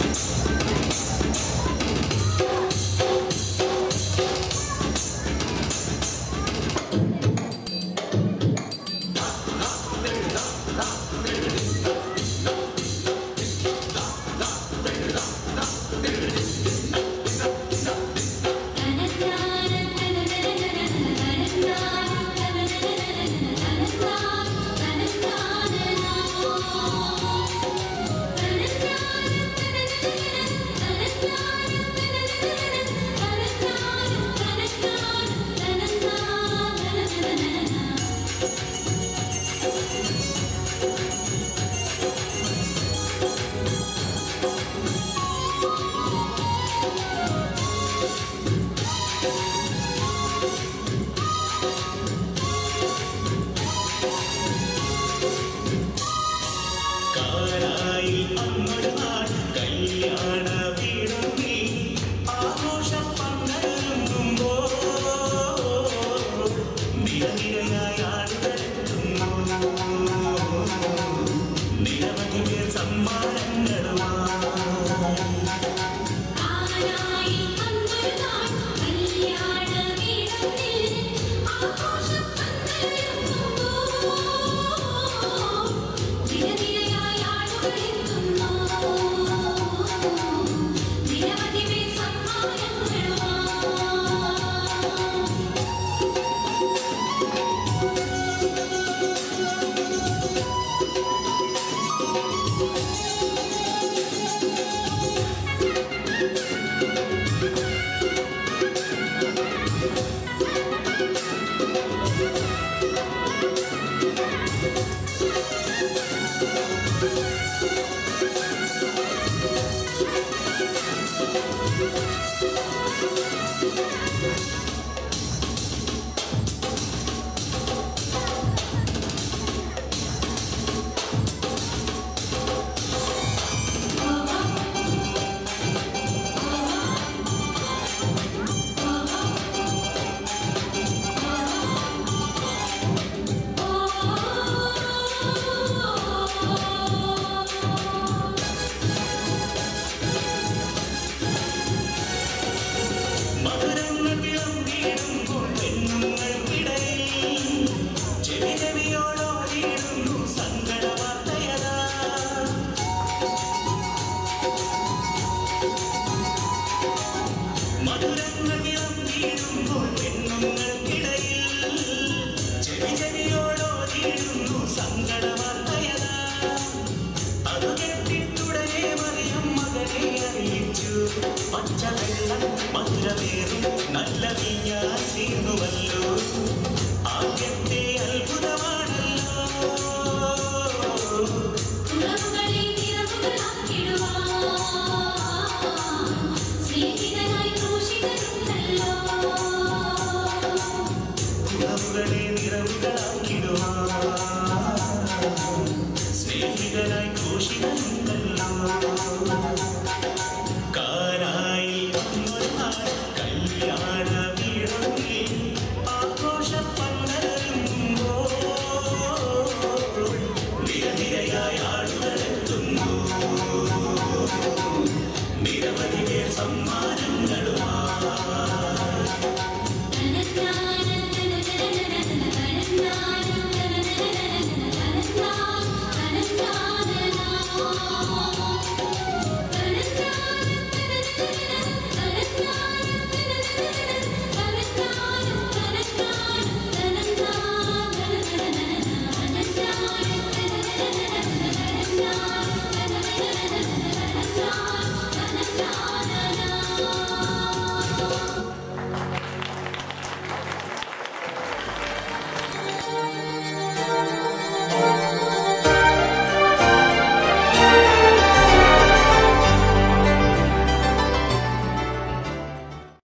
Peace. പച്ചവെള്ളം മധുരമേറും നല്ല വീഞ്ഞാൽ തീർന്നുവല്ലോ ആദ്യത്തെ അത്ഭുതമാണല്ലോ my